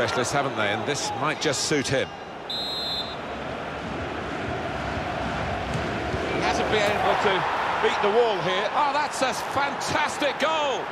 specialists, haven't they? And this might just suit him. He hasn't been able to beat the wall here. Oh, that's a fantastic goal!